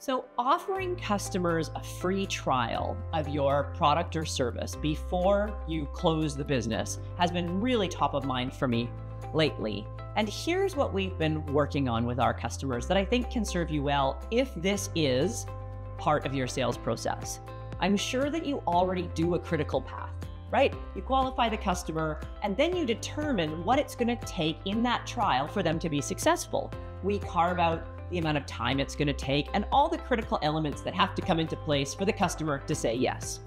So, offering customers a free trial of your product or service before you close the business has been really top of mind for me lately. And here's what we've been working on with our customers that I think can serve you well if this is part of your sales process. I'm sure that you already do a critical path, right? You qualify the customer and then you determine what it's going to take in that trial for them to be successful. We carve out the amount of time it's going to take, and all the critical elements that have to come into place for the customer to say yes.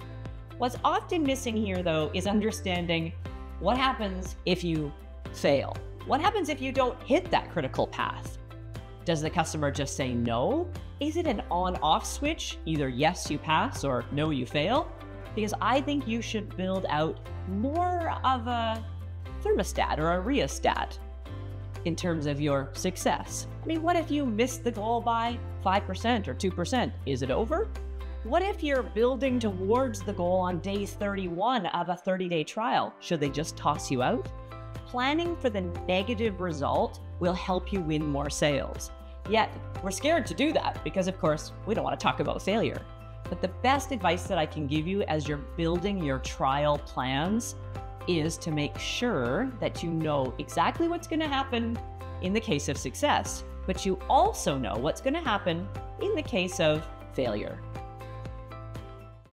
What's often missing here, though, is understanding what happens if you fail. What happens if you don't hit that critical path? Does the customer just say no? Is it an on off switch, either yes, you pass or no, you fail? Because I think you should build out more of a thermostat or a rheostat in terms of your success. I mean, what if you miss the goal by 5% or 2%? Is it over? What if you're building towards the goal on day 31 of a 30 day trial? Should they just toss you out? Planning for the negative result will help you win more sales. Yet, we're scared to do that because, of course, we don't want to talk about failure. But the best advice that I can give you as you're building your trial plans is to make sure that you know exactly what's going to happen in the case of success, but you also know what's going to happen in the case of failure.